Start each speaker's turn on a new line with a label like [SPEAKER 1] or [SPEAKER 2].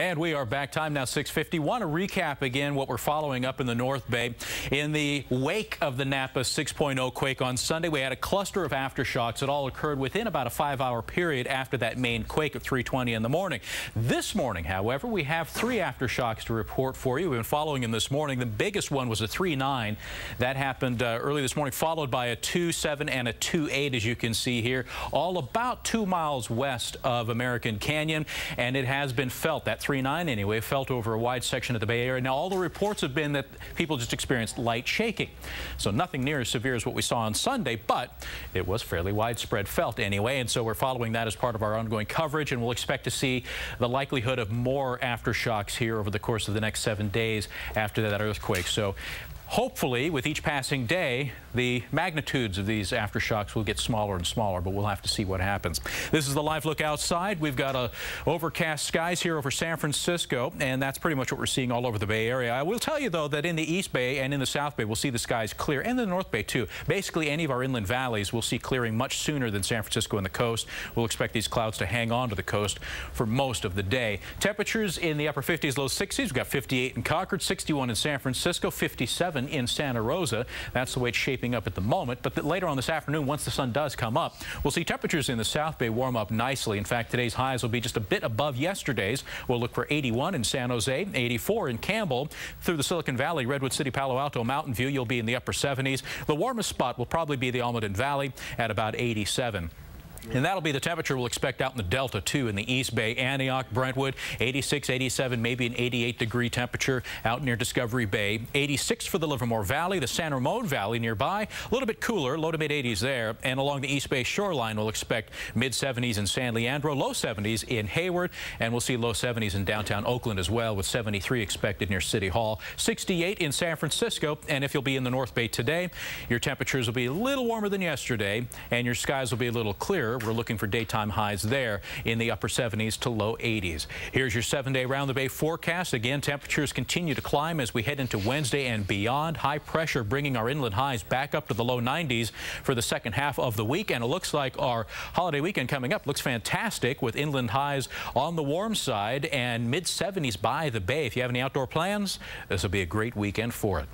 [SPEAKER 1] And we are back. Time now 650. Want to recap again what we're following up in the North Bay. In the wake of the Napa 6.0 quake on Sunday, we had a cluster of aftershocks that all occurred within about a five-hour period after that main quake at 3:20 in the morning. This morning, however, we have three aftershocks to report for you. We've been following them this morning. The biggest one was a 3.9 that happened uh, early this morning, followed by a 2.7 and a 2.8, as you can see here, all about two miles west of American Canyon, and it has been felt that 3.9 anyway, felt over a wide section of the Bay Area. Now, all the reports have been that people just experienced light shaking. So nothing near as severe as what we saw on Sunday, but it was fairly widespread felt anyway. And so we're following that as part of our ongoing coverage, and we'll expect to see the likelihood of more aftershocks here over the course of the next seven days after that earthquake. So Hopefully, with each passing day, the magnitudes of these aftershocks will get smaller and smaller, but we'll have to see what happens. This is the live look outside. We've got a overcast skies here over San Francisco, and that's pretty much what we're seeing all over the Bay Area. I will tell you, though, that in the East Bay and in the South Bay, we'll see the skies clear, and the North Bay, too. Basically, any of our inland valleys will see clearing much sooner than San Francisco and the coast. We'll expect these clouds to hang on to the coast for most of the day. Temperatures in the upper 50s, low 60s. We've got 58 in Concord, 61 in San Francisco, 57 in Santa Rosa. That's the way it's shaping up at the moment. But later on this afternoon, once the sun does come up, we'll see temperatures in the South Bay warm up nicely. In fact, today's highs will be just a bit above yesterday's. We'll look for 81 in San Jose, 84 in Campbell. Through the Silicon Valley, Redwood City, Palo Alto, Mountain View, you'll be in the upper 70s. The warmest spot will probably be the Almaden Valley at about 87. And that'll be the temperature we'll expect out in the Delta, too, in the East Bay, Antioch, Brentwood, 86, 87, maybe an 88 degree temperature out near Discovery Bay. 86 for the Livermore Valley, the San Ramon Valley nearby. A little bit cooler, low to mid 80s there. And along the East Bay shoreline, we'll expect mid 70s in San Leandro, low 70s in Hayward, and we'll see low 70s in downtown Oakland as well, with 73 expected near City Hall. 68 in San Francisco, and if you'll be in the North Bay today, your temperatures will be a little warmer than yesterday, and your skies will be a little clearer. We're looking for daytime highs there in the upper 70s to low 80s. Here's your seven-day round the bay forecast. Again, temperatures continue to climb as we head into Wednesday and beyond. High pressure bringing our inland highs back up to the low 90s for the second half of the week. And it looks like our holiday weekend coming up looks fantastic with inland highs on the warm side and mid 70s by the bay. If you have any outdoor plans, this will be a great weekend for it.